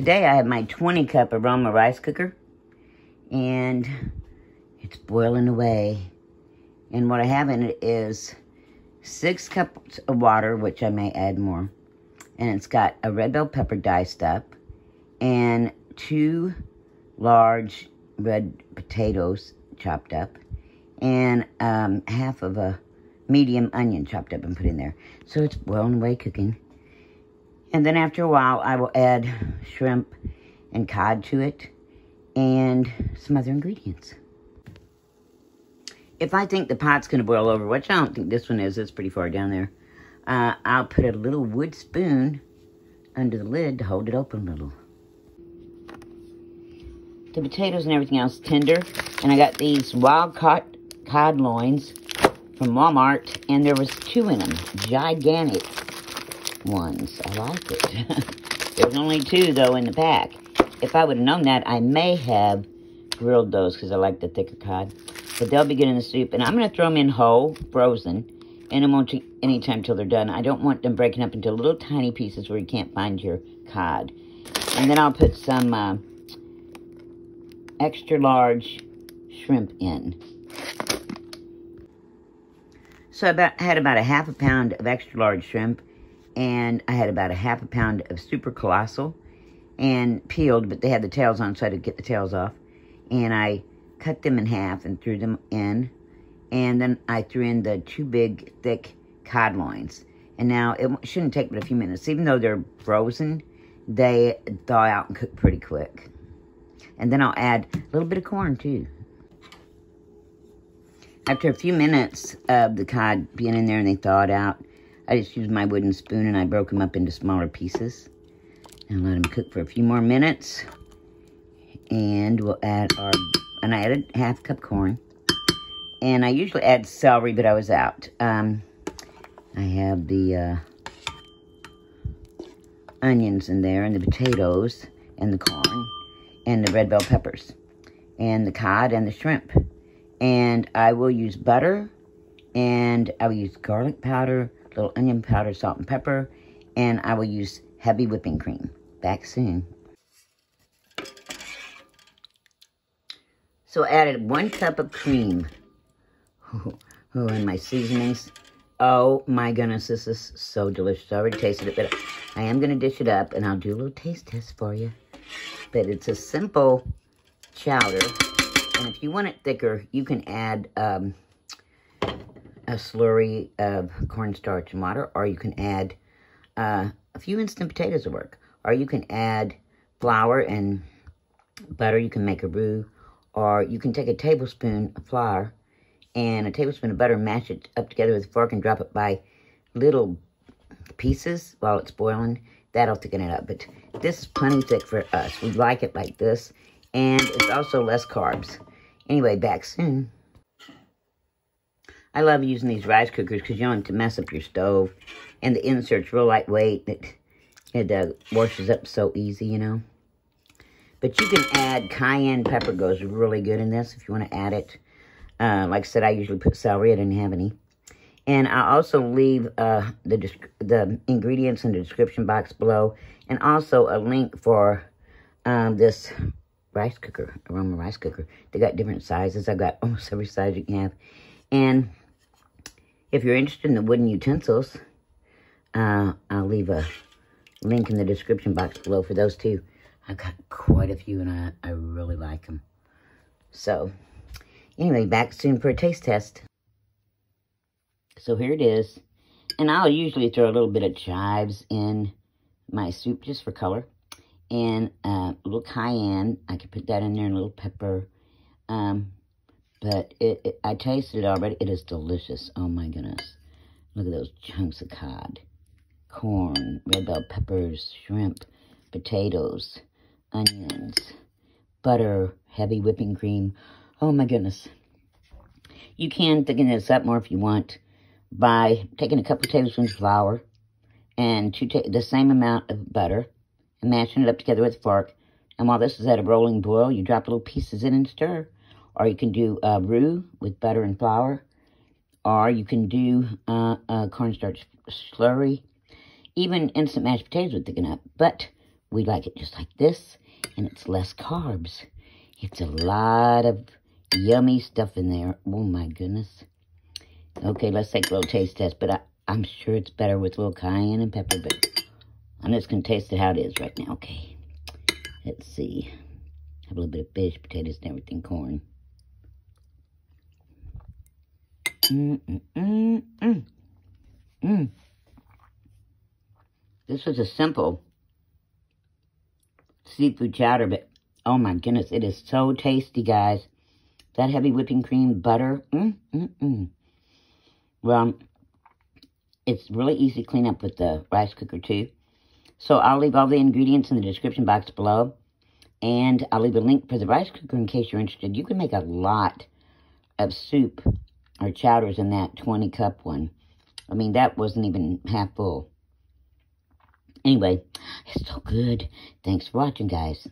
Today I have my 20 cup aroma rice cooker and it's boiling away. And what I have in it is six cups of water, which I may add more. And it's got a red bell pepper diced up and two large red potatoes chopped up and um, half of a medium onion chopped up and put in there. So it's boiling away cooking. And then after a while, I will add shrimp and cod to it and some other ingredients. If I think the pot's going to boil over, which I don't think this one is, it's pretty far down there, uh, I'll put a little wood spoon under the lid to hold it open a little. The potatoes and everything else tender, and I got these wild caught cod loins from Walmart, and there was two in them, gigantic ones. I like it. There's only two, though, in the pack. If I would have known that, I may have grilled those because I like the thicker cod. But they'll be good in the soup. And I'm going to throw them in whole, frozen. And it won't take any time till they're done. I don't want them breaking up into little tiny pieces where you can't find your cod. And then I'll put some uh, extra large shrimp in. So I about, had about a half a pound of extra large shrimp and I had about a half a pound of super colossal and peeled, but they had the tails on, so I had to get the tails off. And I cut them in half and threw them in. And then I threw in the two big, thick cod loins. And now, it shouldn't take but a few minutes. Even though they're frozen, they thaw out and cook pretty quick. And then I'll add a little bit of corn, too. After a few minutes of the cod being in there and they thawed out, I just used my wooden spoon and I broke them up into smaller pieces. And let them cook for a few more minutes. And we'll add our, and I added half cup corn. And I usually add celery, but I was out. Um, I have the uh, onions in there and the potatoes and the corn and the red bell peppers and the cod and the shrimp. And I will use butter and I will use garlic powder, little onion powder, salt and pepper, and I will use heavy whipping cream. Back soon. So I added one cup of cream. Oh, oh, and my seasonings. Oh my goodness, this is so delicious. I already tasted it, but I am going to dish it up, and I'll do a little taste test for you. But it's a simple chowder, and if you want it thicker, you can add um, a slurry of cornstarch and water, or you can add uh, a few instant potatoes to work, or you can add flour and butter. You can make a roux, or you can take a tablespoon of flour and a tablespoon of butter, mash it up together with a fork, and drop it by little pieces while it's boiling. That'll thicken it up, but this is plenty thick for us. We like it like this, and it's also less carbs. Anyway, back soon. I love using these rice cookers because you don't have to mess up your stove. And the insert's real lightweight. It, it uh, washes up so easy, you know. But you can add cayenne pepper goes really good in this if you want to add it. Uh, like I said, I usually put celery. I didn't have any. And I'll also leave uh, the, the ingredients in the description box below. And also a link for um, this rice cooker, aroma rice cooker. They got different sizes. I've got almost every size you can have. And if you're interested in the wooden utensils, uh, I'll leave a link in the description box below for those two. I've got quite a few, and I, I really like them. So, anyway, back soon for a taste test. So here it is. And I'll usually throw a little bit of chives in my soup just for color. And uh, a little cayenne. I could put that in there, and a little pepper. Um, but it, it, I tasted it already. It is delicious. Oh my goodness. Look at those chunks of cod. Corn, red bell peppers, shrimp, potatoes, onions, butter, heavy whipping cream. Oh my goodness. You can thicken this up more if you want by taking a couple of tablespoons of flour and two the same amount of butter and mashing it up together with a fork. And while this is at a rolling boil, you drop little pieces in and stir. Or you can do a roux with butter and flour. Or you can do uh, cornstarch slurry. Even instant mashed potatoes would thicken up. But we like it just like this, and it's less carbs. It's a lot of yummy stuff in there. Oh, my goodness. Okay, let's take a little taste test, but I, I'm sure it's better with a little cayenne and pepper, but I'm just going to taste it how it is right now. Okay, let's see. Have a little bit of fish, potatoes, and everything, corn. Mm, mm, mm. This was a simple seafood chowder, but oh my goodness, it is so tasty, guys. That heavy whipping cream, butter, mm, mm, mm. Well, it's really easy to clean up with the rice cooker, too. So I'll leave all the ingredients in the description box below. And I'll leave a link for the rice cooker in case you're interested. You can make a lot of soup or chowders in that 20 cup one. I mean, that wasn't even half full. Anyway, it's so good. Thanks for watching, guys.